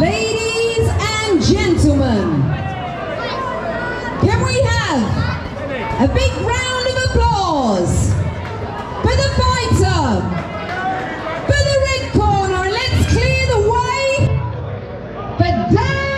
Ladies and gentlemen, can we have a big round of applause for the fighter? For the red corner, let's clear the way for Dan!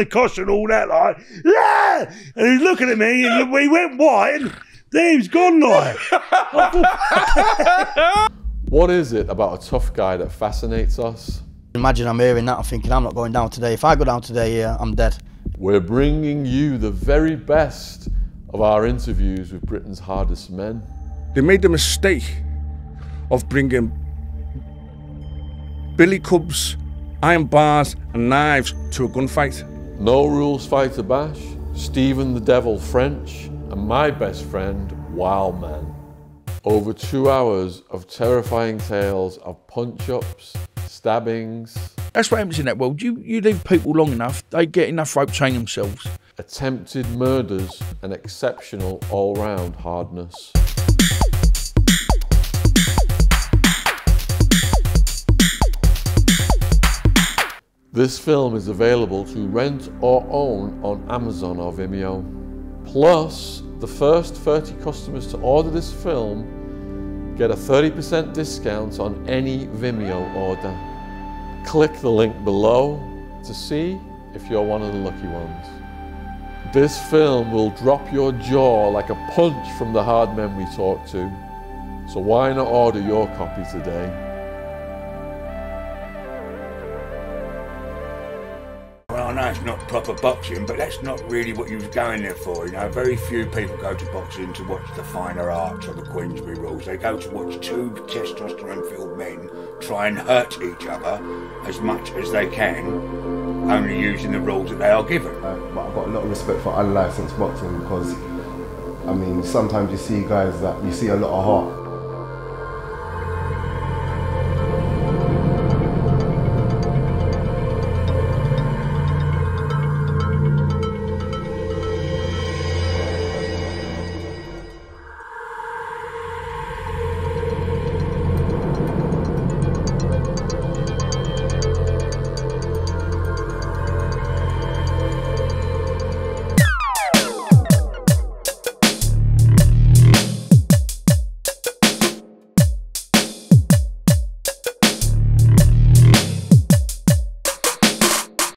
Yeah! A and cosh and all that, like yeah! And he's looking at me, and we went white, and then he's gone like. What is it about a tough guy that fascinates us? Imagine I'm hearing that, I'm thinking I'm not going down today. If I go down today, yeah, I'm dead. We're bringing you the very best of our interviews with Britain's hardest men. They made the mistake of bringing billy cubs, iron bars, and knives to a gunfight. No Rules Fighter Bash, Stephen the Devil French, and my best friend, Wild Man. Over two hours of terrifying tales of punch ups, stabbings, That's what happens in that world. You you leave people long enough, they get enough rope chain themselves. attempted murders, and exceptional all round hardness. This film is available to rent or own on Amazon or Vimeo. Plus, the first 30 customers to order this film get a 30% discount on any Vimeo order. Click the link below to see if you're one of the lucky ones. This film will drop your jaw like a punch from the hard men we talk to. So why not order your copy today? Know it's not proper boxing, but that's not really what you was going there for. You know, very few people go to boxing to watch the finer arts or the Queensberry rules. They go to watch two testosterone-filled men try and hurt each other as much as they can, only using the rules that they are given. Uh, but I've got a lot of respect for unlicensed boxing because, I mean, sometimes you see guys that you see a lot of heart